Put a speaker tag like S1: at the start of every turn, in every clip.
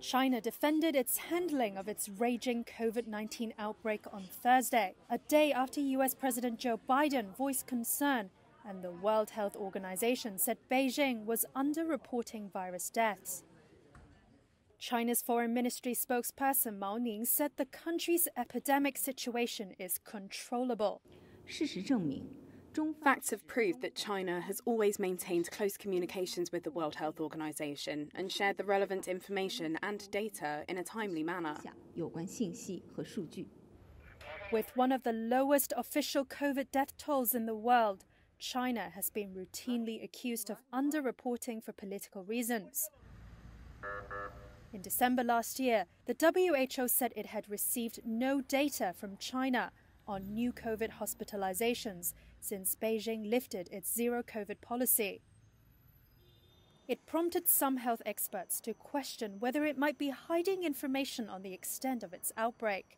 S1: China defended its handling of its raging COVID 19 outbreak on Thursday, a day after US President Joe Biden voiced concern and the World Health Organization said Beijing was underreporting virus deaths. China's Foreign Ministry spokesperson Mao Ning said the country's epidemic situation is controllable.
S2: 事实证明 ，Facts have proved that China has always maintained close communications with the World Health Organization and shared the relevant information and data in a timely manner.
S1: With one of the lowest official COVID death tolls in the world, China has been routinely accused of underreporting for political reasons. In December last year, the WHO said it had received no data from China on new COVID hospitalizations since Beijing lifted its zero COVID policy. It prompted some health experts to question whether it might be hiding information on the extent of its outbreak.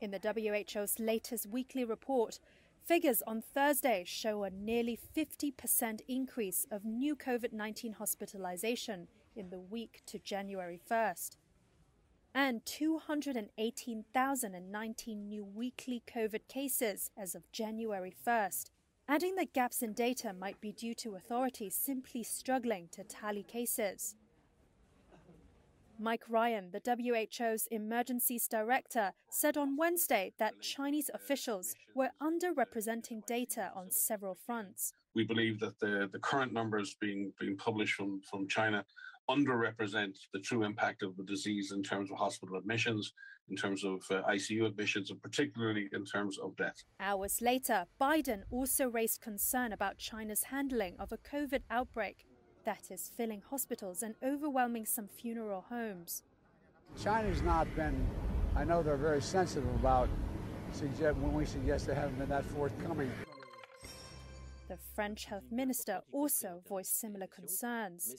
S1: In the WHO's latest weekly report, figures on Thursday show a nearly 50% increase of new COVID 19 hospitalization in the week to January 1st and 218,019 new weekly COVID cases as of January 1st. Adding that gaps in data might be due to authorities simply struggling to tally cases. Mike Ryan, the WHO's emergencies director, said on Wednesday that Chinese officials were underrepresenting data on several fronts.
S3: We believe that the, the current numbers being, being published from, from China underrepresent the true impact of the disease in terms of hospital admissions, in terms of uh, ICU admissions, and particularly in terms of death.
S1: Hours later, Biden also raised concern about China's handling of a COVID outbreak that is filling hospitals and overwhelming some funeral homes.
S4: China's not been, I know they're very sensitive about suggest, when we suggest they haven't been that forthcoming.
S1: The French health minister also voiced similar concerns.